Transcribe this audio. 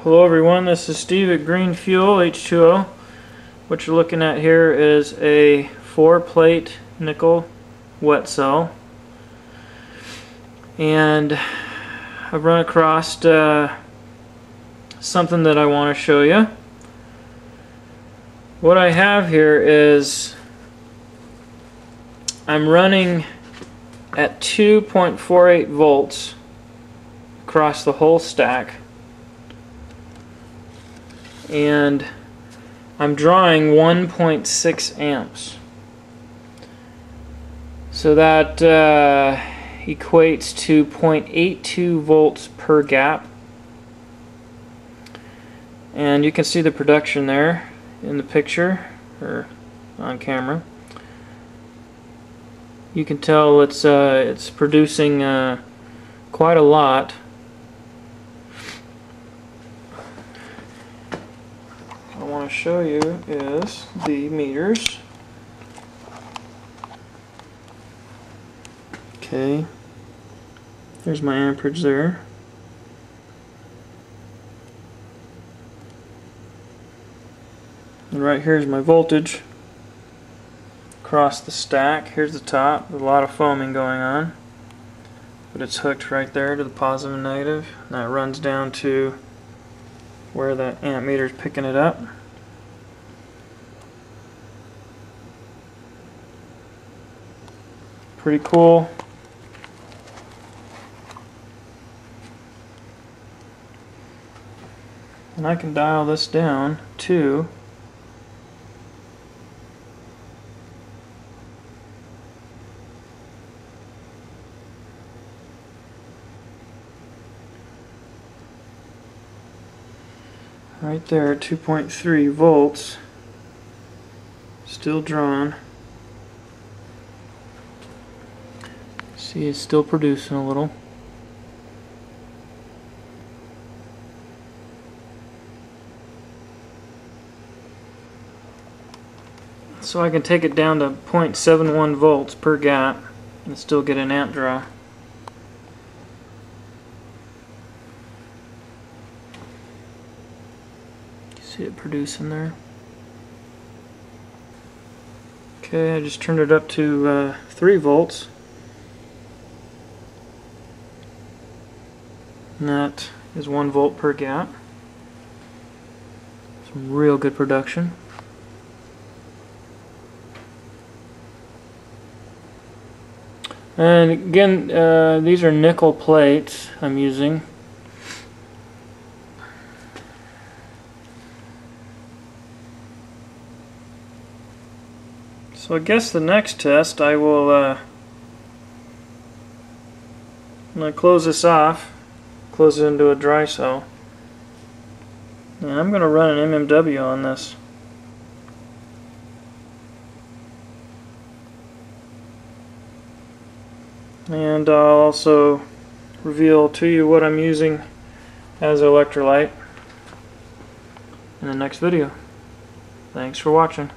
Hello everyone, this is Steve at Green Fuel H2O. What you're looking at here is a four plate nickel wet cell. And I've run across uh, something that I want to show you. What I have here is I'm running at 2.48 volts across the whole stack and I'm drawing 1.6 amps. So that uh, equates to 0.82 volts per gap. And you can see the production there in the picture or on camera. You can tell it's uh, it's producing uh, quite a lot. To show you is the meters. Okay, there's my amperage there. And right here is my voltage across the stack. Here's the top. A lot of foaming going on. But it's hooked right there to the positive and negative. And that runs down to where the amp meter is picking it up. Pretty cool. And I can dial this down to right there 2.3 volts still drawn See, it's still producing a little. So I can take it down to 0.71 volts per gap and still get an amp draw. See it producing there. Okay, I just turned it up to uh, 3 volts. And that is one volt per gap. Some real good production. And again, uh, these are nickel plates I'm using. So I guess the next test I will uh, I'm going to close this off close it into a dry cell. And I'm going to run an MMW on this. And I'll also reveal to you what I'm using as electrolyte in the next video. Thanks for watching.